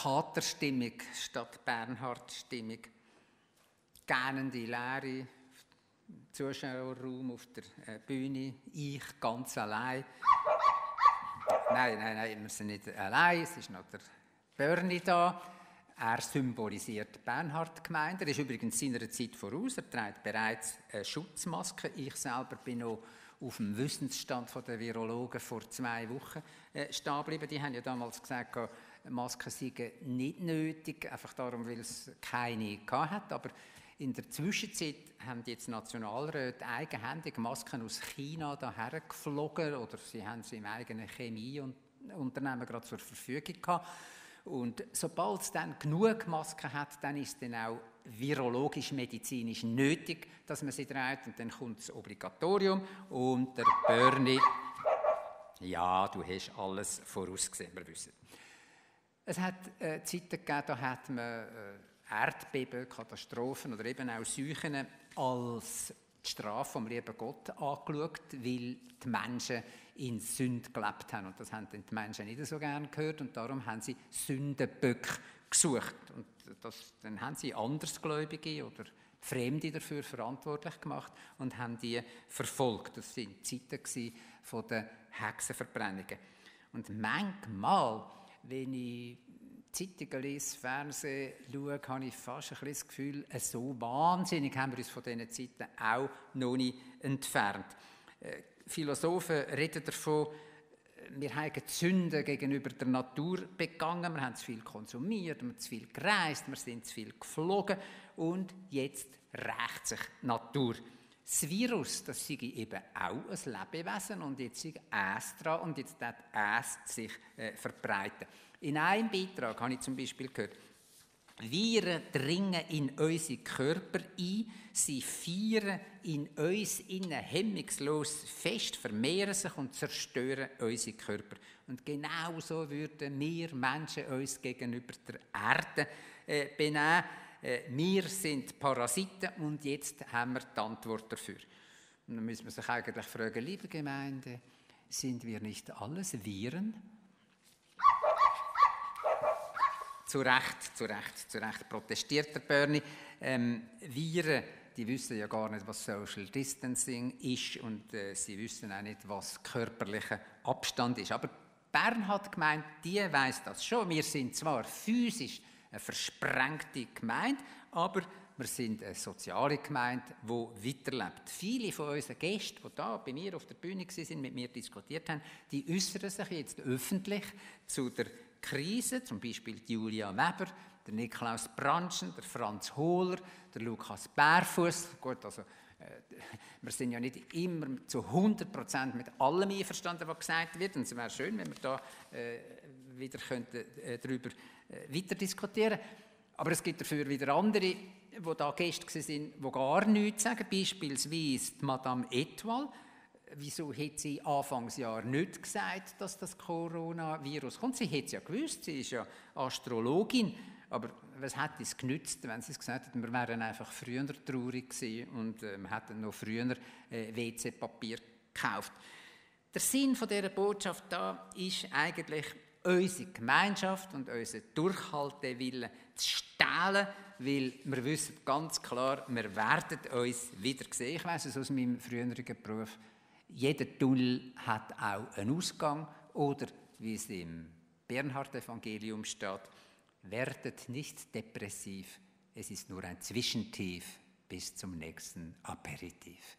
Katerstimmung statt Bernhard-Stimmung. Gähnende leere Zuschauerraum auf der äh, Bühne, ich ganz allein. Nein, nein, nein, wir sind nicht allein, es ist noch der Bernie da. Er symbolisiert Bernhard Gemeinde. Er ist übrigens seiner Zeit voraus. Er trägt bereits eine Schutzmaske. Ich selber bin noch auf dem Wissensstand der Virologen vor zwei Wochen äh, stehen geblieben. Die haben ja damals gesagt, Masken seien nicht nötig, einfach darum, weil es keine hat. Aber in der Zwischenzeit haben jetzt Nationalräte eigenhändig Masken aus China daher geflogen oder sie haben sie im eigenen Chemieunternehmen gerade zur Verfügung gehabt. Und sobald es dann genug Masken hat, dann ist es dann auch virologisch-medizinisch nötig, dass man sie trägt. Und dann kommt das Obligatorium und der Bernie, ja, du hast alles vorausgesehen, wir wissen. Es hat äh, Zeiten gegeben, da hat man äh, Erdbeben, Katastrophen oder eben auch Seuchen als die Strafe vom lieben Gott angeschaut, weil die Menschen in Sünde gelebt haben. Und das haben die Menschen nicht so gern gehört und darum haben sie Sündenböcke gesucht. Und das, dann haben sie Andersgläubige oder Fremde dafür verantwortlich gemacht und haben die verfolgt. Das sind Zeiten von der Hexenverbrennungen. Und manchmal, wenn ich Zeitungen lese, Fernsehen schaue, habe ich fast ein das Gefühl, so wahnsinnig haben wir uns von diesen Zeiten auch noch nicht entfernt. Äh, Philosophen reden davon, wir haben Sünden gegenüber der Natur begangen, wir haben zu viel konsumiert, wir haben zu viel gereist, wir sind zu viel geflogen und jetzt rächt sich die Natur. Das Virus, das sei eben auch ein Lebewesen und jetzt ist es dran und jetzt wird es sich äh, verbreiten. In einem Beitrag habe ich zum Beispiel gehört, Viren dringen in unsere Körper ein, sie feiern in uns innen hemmungslos fest, vermehren sich und zerstören unsere Körper. Und genau so würden wir Menschen uns gegenüber der Erde äh, benehmen. Äh, wir sind Parasiten und jetzt haben wir die Antwort dafür. Und dann müssen wir sich eigentlich fragen, liebe Gemeinde, sind wir nicht alles Viren? zu Recht, zu Recht, zu Recht protestiert der Bernie. Ähm, Viren, die wissen ja gar nicht, was Social Distancing ist und äh, sie wissen auch nicht, was körperlicher Abstand ist. Aber Bern hat gemeint, die weiß das schon. Wir sind zwar physisch eine versprengte Gemeinde, aber wir sind eine soziale Gemeinde, die weiterlebt. Viele von unseren Gästen, die da bei mir auf der Bühne waren, mit mir diskutiert haben, die äußern sich jetzt öffentlich zu der Krise, zum Beispiel Julia Weber, der Niklaus Branschen, der Franz Hohler, der Lukas Bärfuß. Gut, also, äh, wir sind ja nicht immer zu 100% mit allem einverstanden, was gesagt wird. Und es wäre schön, wenn wir da äh, wieder könnten, äh, darüber äh, weiter diskutieren Aber es gibt dafür wieder andere, die da Gäste waren, die gar nichts sagen. Beispielsweise Madame Etoile wieso hat sie Anfangsjahr nicht gesagt, dass das Coronavirus kommt? Sie hätte es ja gewusst, sie ist ja Astrologin. Aber was hat es genützt, wenn sie es gesagt hat, wir wären einfach früher traurig gewesen und äh, wir hätten noch früher äh, WC-Papier gekauft. Der Sinn von dieser Botschaft da ist eigentlich, unsere Gemeinschaft und unser Durchhaltewille zu stehlen, weil wir wissen ganz klar, wir werden uns wieder sehen. Ich weiß es aus meinem früheren Beruf, jeder Tunnel hat auch einen Ausgang oder wie es im Bernhard-Evangelium steht, werdet nicht depressiv, es ist nur ein Zwischentief bis zum nächsten Aperitif.